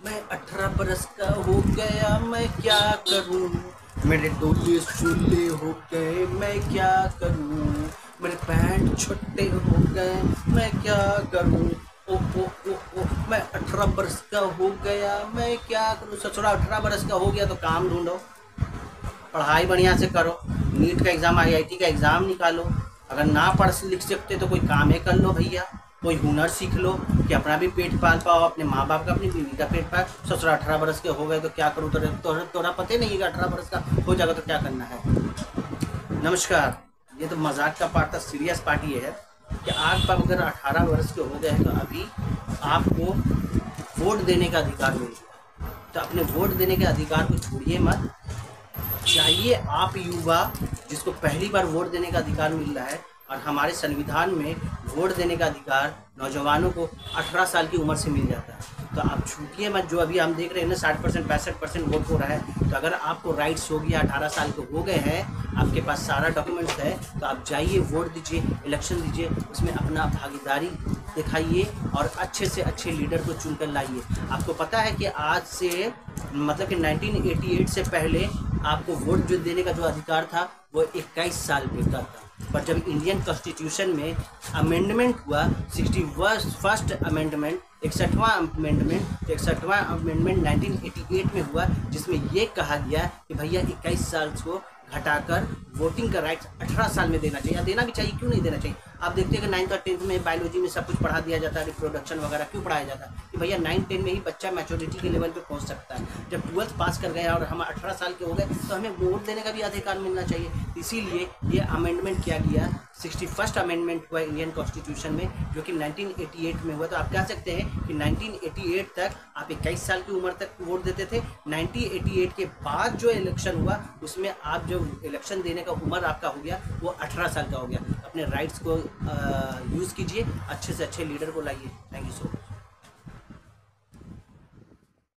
मैं अठारह बरस का हो गया, मैं क्या करूँ? मेरे डोले शोले हो गए, मैं क्या करूँ? मेरे पैंट छोटे हो गए, मैं क्या करूँ? ओ ओ ओ ओ मैं अठारह बरस का हो गया, मैं क्या करूँ? ससुरा अठारह बरस का हो गया तो काम ढूंढो। पढ़ाई बढ़िया से करो। नीट का एग्ज़ाम आईआईटी का एग्ज़ाम निकालो। अगर ना पढ़ लिख सकते तो कोई काम ही कर लो भैया। कोई हुनर सीख लो कि अपना भी पेट पाल पाओ, अपने माँ बाप का अपनी बीवी का पेट पाल। ससुरा अठारह बरस के हो गए तो क्या करूँ? तोरा तोरा तोरा पता ही नहीं है अठारह बरस का हो जाएगा तो क्या करना है? नमस्कार। ये तो मज़ाक का पार्ट था सीरियस पार्ट ये है कि आप अगर अठारह वर्ष के हो गए तो अभी आपको वोट देने का अधिकार मिल गया तो अपने वोट देने के अधिकार को छोड़िए मत। चाहिए आप युवा जिसको पहली बार वोट देने का अधिकार मिल रहा है और हमारे संविधान में वोट देने का अधिकार नौजवानों को 18 साल की उम्र से मिल जाता है। तो आप छूटिए मत, जो अभी हम देख रहे हैं ना, साठ परसेंट, पैंसठ परसेंट वोट हो रहा है तो अगर आपको राइट्स हो गया अठारह साल के हो गए हैं, आपके पास सारा डॉक्यूमेंट्स है तो आप जाइए वोट दीजिए इलेक्शन दीजिए, उसमें अपना भागीदारी दिखाइए और अच्छे से अच्छे लीडर को चुनकर लाइए। आपको पता है कि आज से मतलब कि 1988 से पहले आपको वोट जो देने का जो अधिकार था, वो 21 साल का था। पर जब इंडियन कॉन्स्टिट्यूशन में अमेंडमेंट हुआ सिक्सटी फ़र्स्ट अमेंडमेंट इकसठवा अमेंडमेंट तो इकसठवां अमेंडमेंट 1988 में हुआ, जिसमें ये कहा गया कि भैया 21 साल को घटाकर वोटिंग का राइट्स 18 साल में देना चाहिए। देना भी चाहिए, क्यों नहीं देना चाहिए? आप देखते हैं कि नाइन्थ और टेंथ में बायोलॉजी में सब कुछ पढ़ा दिया जाता है रिप्रोडक्शन वगैरह क्यों पढ़ाया जाता है? कि भैया नाइन टेन में ही बच्चा मैच्योरिटी के लेवल पे पहुँच सकता है। जब ट्वेल्थ पास कर गया और हम अठारह साल के हो गए तो हमें वोट देने का भी अधिकार मिलना चाहिए। इसीलिए ये अमेंडमेंट किया गया। सिक्सटी फ़र्स्ट अमेंडमेंट हुआ इंडियन कॉन्स्टिट्यूशन में, जो कि 1988 में हुआ। तो आप कह सकते हैं कि 1988 तक आप इक्कीस साल की उम्र तक वोट देते थे। 1988 के बाद जो इलेक्शन हुआ, उसमें आप जो इलेक्शन देने का उम्र आपका हो गया, वो 18 साल का हो गया। अपने राइट्स को यूज़ कीजिए, अच्छे से अच्छे लीडर को लाइए। Thank you so much